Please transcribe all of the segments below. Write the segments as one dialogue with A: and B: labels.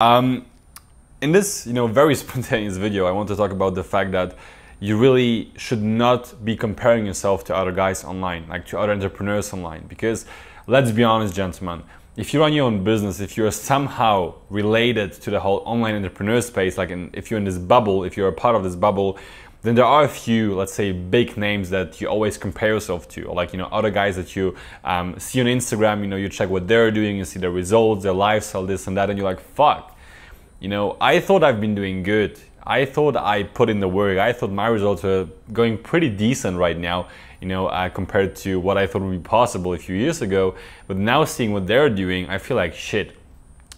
A: Um, in this, you know, very spontaneous video, I want to talk about the fact that you really should not be comparing yourself to other guys online, like to other entrepreneurs online, because let's be honest, gentlemen, if you run your own business, if you're somehow related to the whole online entrepreneur space, like in, if you're in this bubble, if you're a part of this bubble, then there are a few, let's say, big names that you always compare yourself to, or like you know other guys that you um, see on Instagram. You know, you check what they're doing, you see their results, their lifestyle, this and that, and you're like, fuck. You know, I thought I've been doing good. I thought I put in the work. I thought my results were going pretty decent right now, you know, uh, compared to what I thought would be possible a few years ago. But now seeing what they're doing, I feel like shit.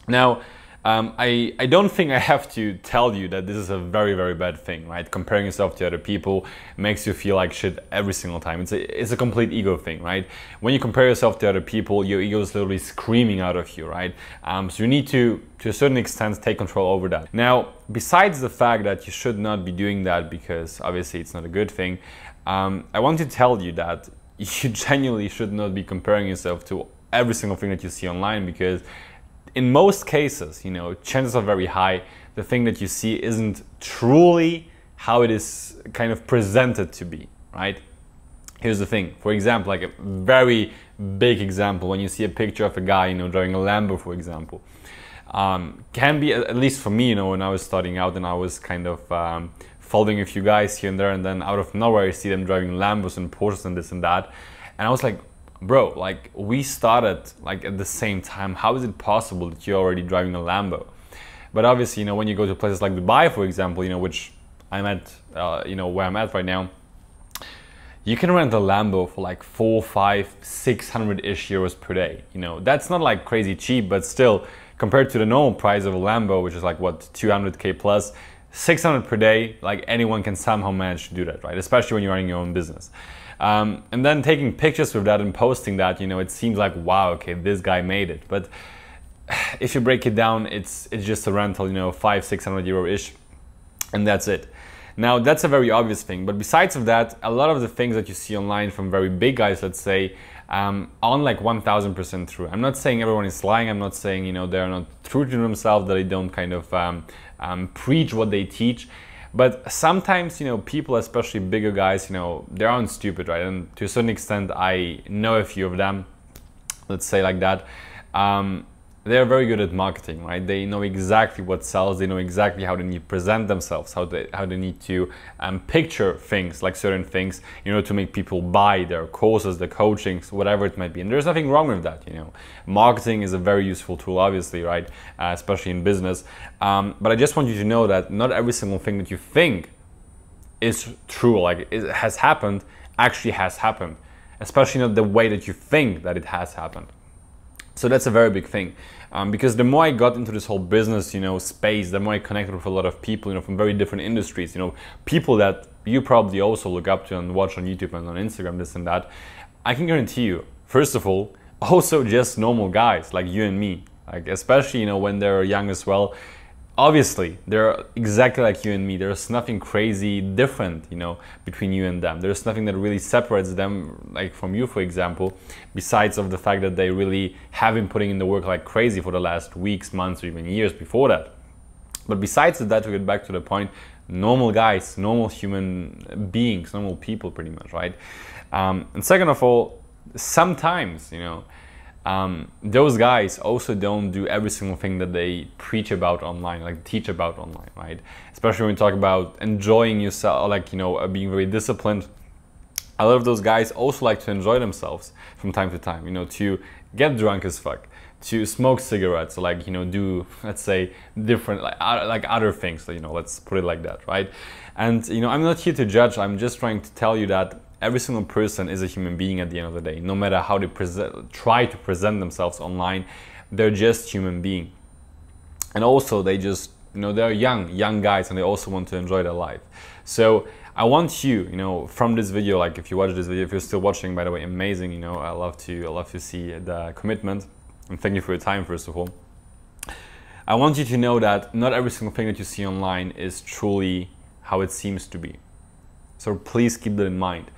A: Now, um, I, I don't think I have to tell you that this is a very, very bad thing, right? Comparing yourself to other people makes you feel like shit every single time. It's a, it's a complete ego thing, right? When you compare yourself to other people, your ego is literally screaming out of you, right? Um, so you need to, to a certain extent, take control over that. Now, besides the fact that you should not be doing that because obviously it's not a good thing, um, I want to tell you that you genuinely should not be comparing yourself to every single thing that you see online because in most cases, you know, chances are very high the thing that you see isn't truly how it is kind of presented to be, right? Here's the thing. For example, like a very big example, when you see a picture of a guy, you know, driving a Lambo, for example, um, can be at least for me, you know, when I was starting out and I was kind of um, following a few guys here and there, and then out of nowhere, I see them driving Lambos and Porsches and this and that, and I was like, bro, like we started like at the same time. How is it possible that you're already driving a Lambo? But obviously, you know, when you go to places like Dubai, for example, you know, which I'm at, uh, you know, where I'm at right now, you can rent a Lambo for like four, five, six hundred ish euros per day. You know, that's not like crazy cheap, but still, compared to the normal price of a Lambo, which is like what 200k plus, 600 per day, like anyone can somehow manage to do that, right? Especially when you're running your own business. Um, and then taking pictures with that and posting that, you know, it seems like, wow, okay, this guy made it. But if you break it down, it's, it's just a rental, you know, five, 600 euro ish, and that's it. Now, that's a very obvious thing. But besides of that, a lot of the things that you see online from very big guys, let's say, um, on like 1000% true. I'm not saying everyone is lying. I'm not saying, you know, they're not true to themselves, that they don't kind of um, um, preach what they teach. But sometimes, you know, people, especially bigger guys, you know, they aren't stupid, right? And to a certain extent, I know a few of them, let's say like that. Um, they're very good at marketing, right? They know exactly what sells. They know exactly how they need to present themselves, how they how they need to um, picture things, like certain things, you know, to make people buy their courses, their coachings, whatever it might be. And there's nothing wrong with that, you know. Marketing is a very useful tool, obviously, right? Uh, especially in business. Um, but I just want you to know that not every single thing that you think is true, like it has happened, actually has happened. Especially not the way that you think that it has happened. So that's a very big thing. Um, because the more I got into this whole business, you know, space, the more I connected with a lot of people, you know, from very different industries, you know, people that you probably also look up to and watch on YouTube and on Instagram, this and that. I can guarantee you, first of all, also just normal guys like you and me, like especially, you know, when they're young as well, obviously they're exactly like you and me. There's nothing crazy different you know between you and them. There's nothing that really separates them like from you for example besides of the fact that they really have been putting in the work like crazy for the last weeks months or even years before that. But besides that to get back to the point normal guys normal human beings normal people pretty much right? Um, and second of all sometimes you know um, those guys also don't do every single thing that they preach about online, like teach about online, right? Especially when we talk about enjoying yourself, like, you know, uh, being very disciplined. A lot of those guys also like to enjoy themselves from time to time, you know, to get drunk as fuck, to smoke cigarettes, like, you know, do, let's say, different, like, like other things, you know, let's put it like that, right? And, you know, I'm not here to judge, I'm just trying to tell you that every single person is a human being at the end of the day. No matter how they present, try to present themselves online, they're just human being. And also, they just, you know, they're young, young guys, and they also want to enjoy their life. So I want you, you know, from this video, like if you watch this video, if you're still watching, by the way, amazing. You know, I love to, I love to see the commitment, and thank you for your time, first of all. I want you to know that not every single thing that you see online is truly how it seems to be. So please keep that in mind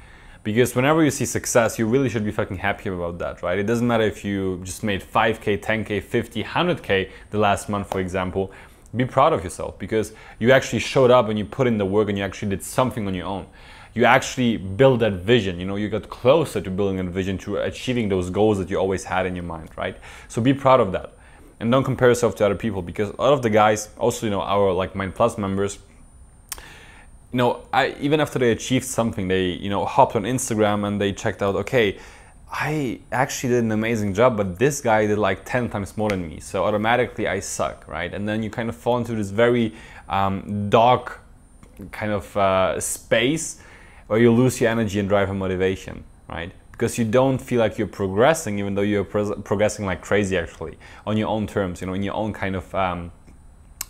A: Because whenever you see success, you really should be fucking happy about that, right? It doesn't matter if you just made 5K, 10K, 50, 100K the last month, for example. Be proud of yourself because you actually showed up and you put in the work and you actually did something on your own. You actually build that vision, you know, you got closer to building a vision, to achieving those goals that you always had in your mind, right? So be proud of that. And don't compare yourself to other people because a lot of the guys, also, you know, our like Mind Plus members, you know, I, even after they achieved something, they, you know, hopped on Instagram and they checked out, okay, I actually did an amazing job, but this guy did like 10 times more than me. So automatically I suck, right? And then you kind of fall into this very um, dark kind of uh, space where you lose your energy and drive and motivation, right? Because you don't feel like you're progressing, even though you're pro progressing like crazy actually on your own terms, you know, in your own kind of um,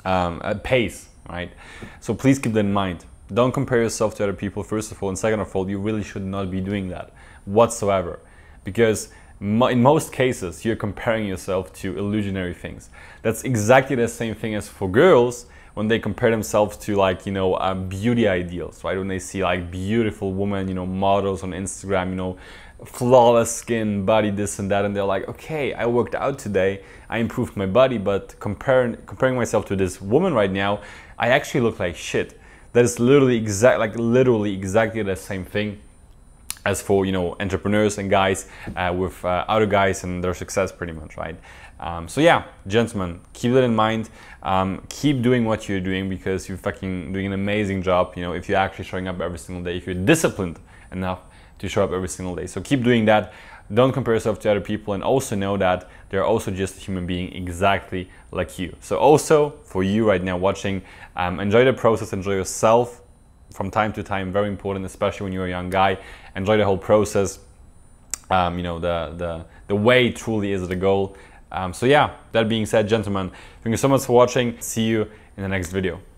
A: um, uh, pace, right? So please keep that in mind. Don't compare yourself to other people, first of all, and second of all, you really should not be doing that whatsoever. Because in most cases, you're comparing yourself to illusionary things. That's exactly the same thing as for girls when they compare themselves to like, you know, uh, beauty ideals, right? When they see like beautiful women, you know, models on Instagram, you know, flawless skin, body, this and that, and they're like, okay, I worked out today, I improved my body, but comparing comparing myself to this woman right now, I actually look like shit that is literally exact like literally exactly the same thing as for you know entrepreneurs and guys uh, with uh, other guys and their success pretty much right? Um, so yeah gentlemen keep that in mind. Um, keep doing what you're doing because you're fucking doing an amazing job you know if you're actually showing up every single day if you're disciplined enough to show up every single day. So keep doing that. Don't compare yourself to other people and also know that they're also just a human being exactly like you. So also for you right now watching, um, enjoy the process, enjoy yourself from time to time, very important, especially when you're a young guy. Enjoy the whole process. Um, you know, the, the, the way truly is the goal. Um, so yeah, that being said, gentlemen, thank you so much for watching. See you in the next video.